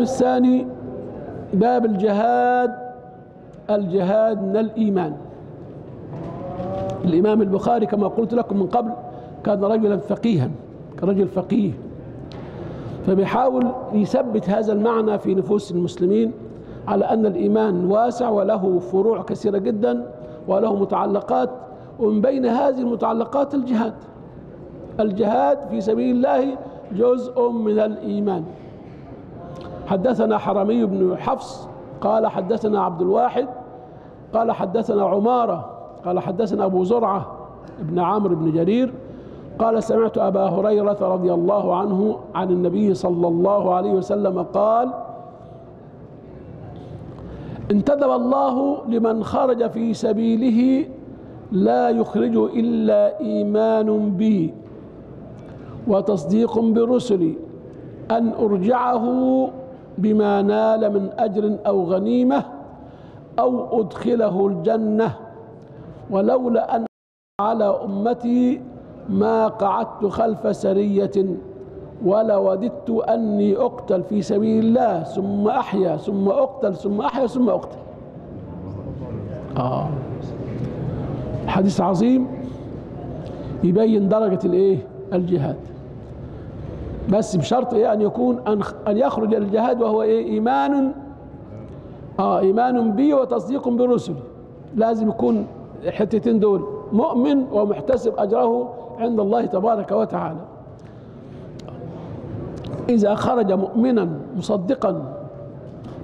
الثاني باب الجهاد الجهاد من الإيمان. الإمام البخاري كما قلت لكم من قبل كان رجلا فقيها كرجل فقيه. فبيحاول يثبت هذا المعنى في نفوس المسلمين على أن الإيمان واسع وله فروع كثيرة جدا وله متعلقات ومن بين هذه المتعلقات الجهاد. الجهاد في سبيل الله جزء من الإيمان. حدثنا حرمي بن حفص قال حدثنا عبد الواحد قال حدثنا عمارة قال حدثنا أبو زرعة ابن عمرو بن جرير قال سمعت أبا هريرة رضي الله عنه عن النبي صلى الله عليه وسلم قال انتدب الله لمن خرج في سبيله لا يخرج إلا إيمان بي وتصديق برسلي أن أرجعه بما نال من أجر أو غنيمة أو أدخله الجنة ولولا أن على أمتي ما قعدت خلف سرية ولوددت أني أقتل في سبيل الله ثم أحيا ثم أقتل ثم أحيا ثم أقتل. آه. حديث عظيم يبين درجة الإيه؟ الجهاد. بس بشرط إيه أن يكون أن أن يخرج الجهاد وهو إيه إيمان آه إيمان بي وتصديق برسلي لازم يكون الحتتين دول مؤمن ومحتسب أجره عند الله تبارك وتعالى. إذا خرج مؤمنا مصدقا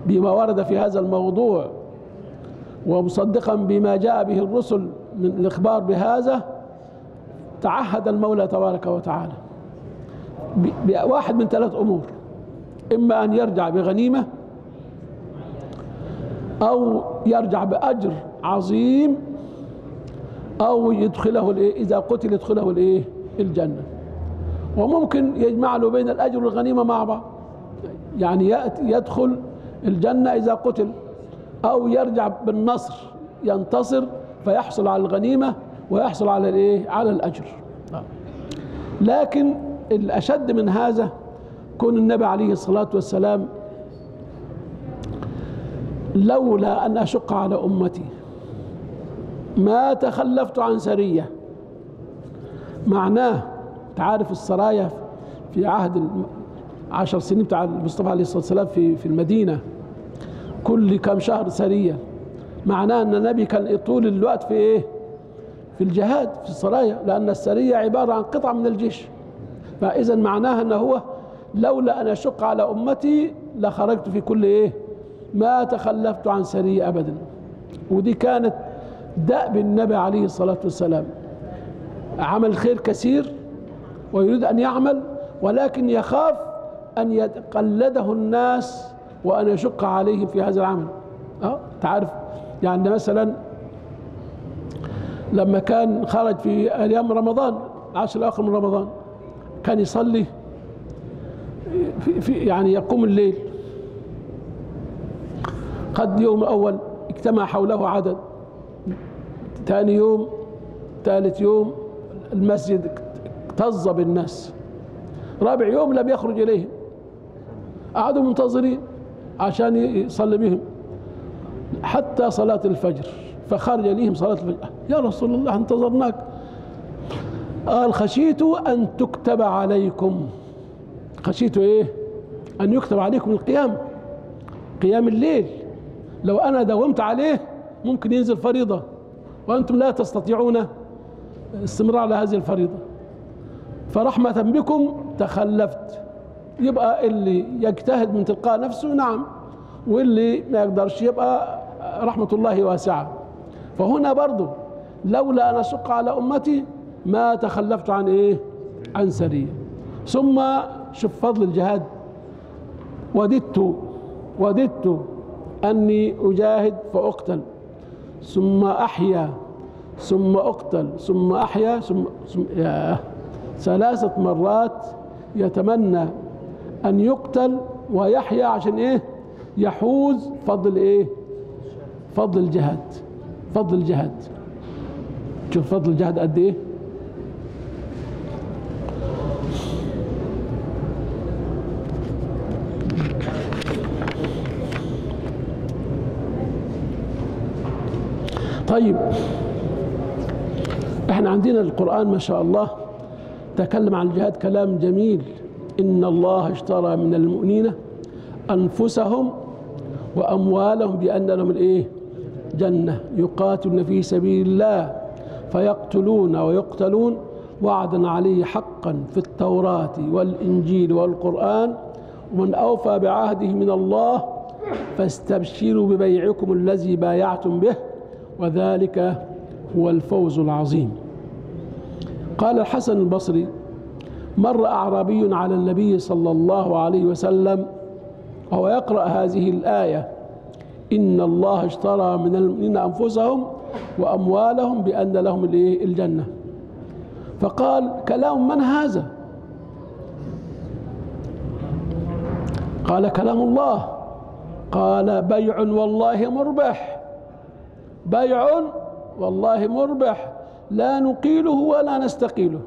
بما ورد في هذا الموضوع ومصدقا بما جاء به الرسل من الإخبار بهذا تعهد المولى تبارك وتعالى. بواحد من ثلاث أمور. إما أن يرجع بغنيمة أو يرجع بأجر عظيم أو يدخله الإيه؟ إذا قتل يدخله الإيه؟ الجنة. وممكن يجمع له بين الأجر والغنيمة مع بعض. يعني يأتي يدخل الجنة إذا قتل أو يرجع بالنصر ينتصر فيحصل على الغنيمة ويحصل على الإيه؟ على الأجر. لكن الأشد من هذا كون النبي عليه الصلاة والسلام لولا أن أشق على أمتي. ما تخلفت عن سرية. معناه تعرف السرايا في عهد عشر سنين بتاع المصطفى عليه الصلاة والسلام في في المدينة. كل كم شهر سرية. معناه أن النبي كان طول الوقت في إيه؟ في الجهاد في السرايا. لأن السرية عبارة عن قطعة من الجيش. فإذا معناها أنه هو لولا أن أشق على أمتي لخرجت في كل إيه؟ ما تخلفت عن سرية أبدا. ودي كانت دأب النبي عليه الصلاة والسلام. عمل خير كثير ويريد أن يعمل ولكن يخاف أن يتقلده الناس وأن يشق عليهم في هذا العمل. أه؟ تعرف يعني مثلا لما كان خرج في أيام رمضان العشر الآخر من رمضان كان يصلي في, في يعني يقوم الليل. قد يوم أول اجتمع حوله عدد. ثاني يوم ثالث يوم المسجد اكتظ بالناس. رابع يوم لم يخرج إليهم. قعدوا منتظرين عشان يصلي بهم حتى صلاة الفجر فخرج إليهم صلاة الفجر. يا رسول الله انتظرناك. قال خشيت أن تكتب عليكم. خشيت إيه؟ أن يكتب عليكم القيام قيام الليل. لو أنا داومت عليه ممكن ينزل فريضة وأنتم لا تستطيعون استمرار على هذه الفريضة. فرحمة بكم تخلفت. يبقى اللي يجتهد من تلقاء نفسه نعم. واللي ما يقدرش يبقى رحمة الله واسعة. فهنا برضو لولا أن أشق على أمتي ما تخلفت عن إيه؟ عن سرية. ثم شوف فضل الجهاد. وددت وددت أني أجاهد فأقتل. ثم أحيا ثم أقتل ثم أحيا ثم, ثم يا ثلاثة مرات يتمنى أن يقتل ويحيا عشان إيه؟ يحوز فضل إيه؟ فضل الجهاد. فضل الجهاد. شوف فضل الجهاد قد إيه؟ طيب. إحنا عندنا القرآن ما شاء الله تكلم عن الجهاد كلام جميل. إن الله اشترى من المؤمنين أنفسهم وأموالهم بأن لهم الإيه؟ جنة. يقاتلون في سبيل الله فيقتلون ويقتلون. وعدا عليه حقا في التوراة والإنجيل والقرآن. ومن أوفى بعهده من الله فاستبشروا ببيعكم الذي بايعتم به. وذلك هو الفوز العظيم. قال الحسن البصري مر أعرابي على النبي صلى الله عليه وسلم وهو يقرأ هذه الآية إن الله اشترى من المؤمنين أنفسهم وأموالهم بأن لهم؟ الجنة. فقال كلام من هذا؟ قال كلام الله. قال بيع والله مربح. بيع والله مربح لا نقيله ولا نستقيله.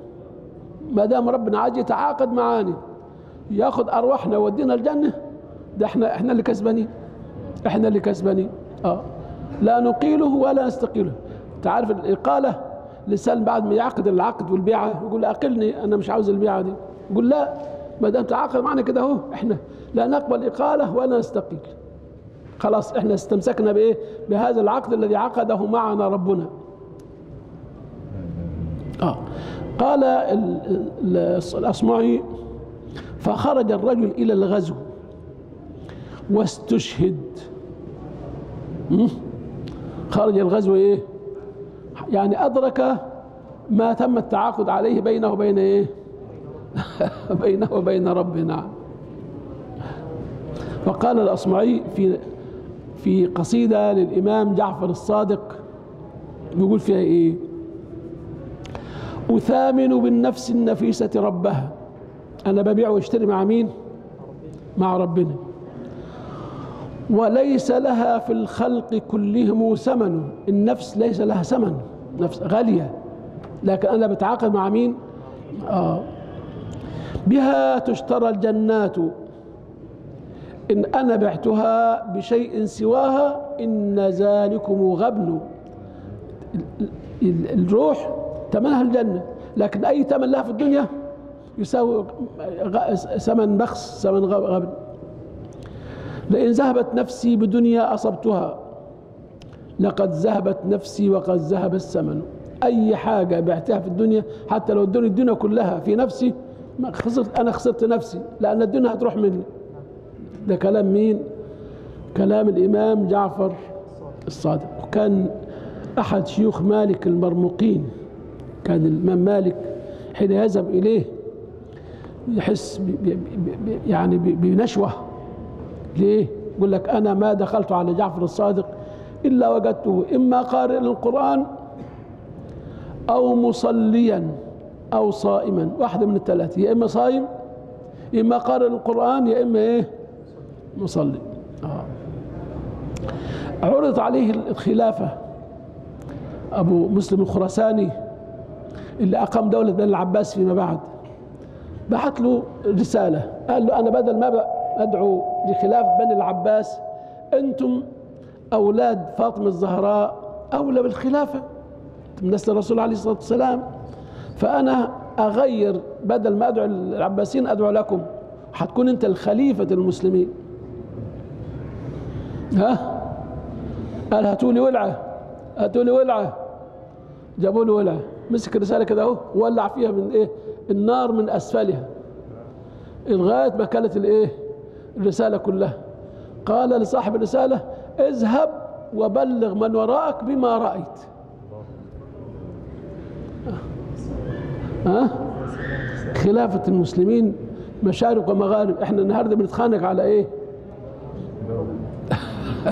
ما دام ربنا عايز يتعاقد معانا ياخذ أرواحنا ويودينا الجنة ده إحنا إحنا اللي كسبانين إحنا اللي كسبانين. آه. لا نقيله ولا نستقيله. تعرف الإقالة؟ لسان بعد ما يعقد العقد والبيعة يقول أقلني أنا مش عاوز البيعة دي. يقول لا ما دام تعاقد معنا كده أهو إحنا لا نقبل إقالة ولا نستقيل. خلاص إحنا استمسكنا بإيه؟ بهذا العقد الذي عقده معنا ربنا. آه. قال ال- ال- الأصمعي فخرج الرجل إلى الغزو واستشهد? خرج الغزو إيه؟ يعني أدرك ما تم التعاقد عليه بينه وبين إيه؟ بينه وبين ربنا. فقال الأصمعي في في قصيدة للإمام جعفر الصادق بيقول فيها إيه؟ أثامن بالنفس النفيسة ربها أنا ببيع واشتري مع مين؟ مع ربنا. وليس لها في الخلق كلهم ثمن. النفس ليس لها ثمن نفس غالية. لكن أنا بتعاقد مع مين؟ آه. بها تشترى الجنات. إن أنا بعتها بشيء سواها إن ذلكم غبن. ال- الروح ثمنها الجنة لكن أي ثمن لها في الدنيا يساوي ثمن بخس ثمن غبن. لئن ذهبت نفسي بدنيا أصبتها لقد ذهبت نفسي وقد ذهب الثمن أي حاجة بعتها في الدنيا حتى لو ادوني الدنيا كلها في نفسي خسرت أنا خسرت نفسي لأن الدنيا هتروح مني. ده كلام مين؟ كلام الإمام جعفر الصادق وكان أحد شيوخ مالك المرموقين كان الإمام مالك حين يذهب إليه يحس ب ب ب يعني بنشوة ليه؟ يقول لك أنا ما دخلت على جعفر الصادق إلا وجدته إما قارئا للقرآن أو مصليا أو صائما واحدة من الثلاثة يا إما صايم يا إما قارئ للقرآن يا إما إيه؟ مصلي آه. عرض عليه الخلافة أبو مسلم الخراساني اللي أقام دولة بني العباس فيما بعد. بعت له رسالة قال له أنا بدل ما أدعو لخلافة بني العباس أنتم أولاد فاطمة الزهراء أولى بالخلافة. من نسل الرسول عليه الصلاة والسلام. فأنا أغير بدل ما أدعو العباسيين أدعو لكم. هتكون أنت الخليفة المسلمين. ها؟ قال هاتوا لي ولعة. هاتوا لي ولعة. جابوا له ولعة. مسك الرسالة كده أهو ولع فيها من إيه؟ النار من أسفلها. لغاية ما كانت الإيه؟ الرسالة كلها. قال لصاحب الرسالة اذهب وبلغ من وراءك بما رأيت. ها؟ خلافة المسلمين مشارق ومغارب. إحنا النهارده بنتخانق على إيه؟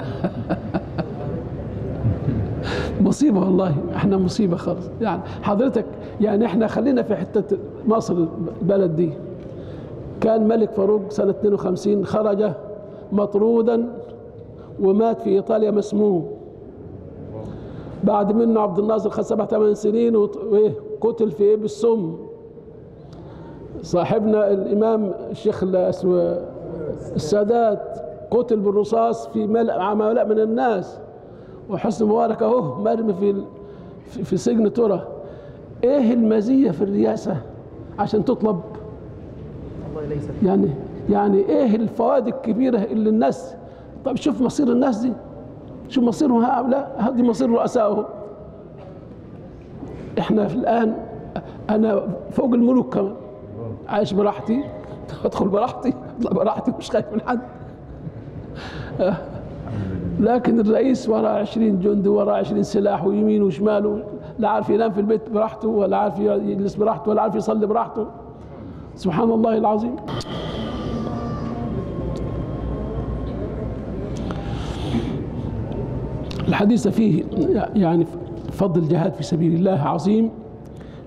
مصيبة والله إحنا مصيبة خالص. يعني حضرتك يعني إحنا خلينا في حتة مصر البلد دي. كان ملك فاروق سنة 52 خرج مطرودا ومات في إيطاليا مسموم. بعد منه عبد الناصر خد سبع ثمان سنين وط- وايه قتل في إيه بالسم. صاحبنا الإمام الشيخ السادات. قتل بالرصاص في ملأ مع من الناس. وحسن مبارك أهو مرمي في في- سجن ترى. إيه المزية في الرئاسة عشان تطلب؟ يعني يعني إيه الفوائد الكبيرة اللي الناس طب شوف مصير الناس دي. شوف مصيرهم هؤلاء. هذه مصير رؤسائهم. إحنا في الان أنا فوق الملوك كمان. عايش براحتي. أدخل براحتي. أطلع براحتي. مش خايف من حد. لكن الرئيس وراه 20 جندي وراه 20 سلاح ويمين وشمال لا عارف ينام في البيت براحته ولا عارف يجلس براحته ولا عارف يصلي براحته. سبحان الله العظيم. الحديث فيه يعني فضل الجهاد في سبيل الله عظيم.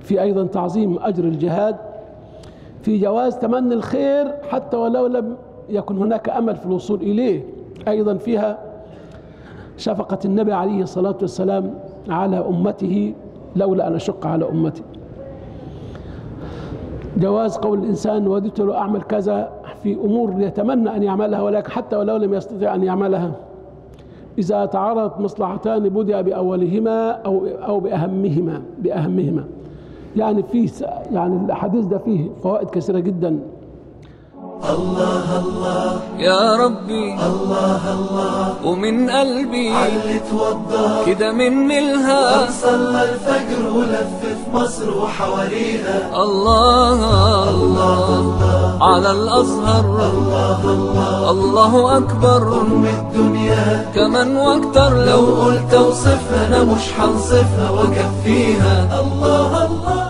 في أيضا تعظيم أجر الجهاد. في جواز تمني الخير حتى ولو لم يكن هناك أمل في الوصول إليه. أيضا فيها شفقة النبي عليه الصلاة والسلام على أمته لولا أن أشق على أمتي. جواز قول الإنسان وددت لو أعمل كذا في أمور يتمنى أن يعملها ولكن حتى ولو لم يستطيع أن يعملها. إذا تعارضت مصلحتان بدأ بأولهما أو أو بأهمهما بأهمهما. يعني في يعني الحديث ده فيه فوائد كثيرة جدا. يا ربي. الله الله. ومن قلبي علي توضى كده من ملها. صلى الفجر ولف في مصر وحواليها الله الله على الأزهر. الله أكبر. أم الدنيا. كمان وأكتر لو قلت اوصفها أنا مش هنصفها واكفيها الله الله.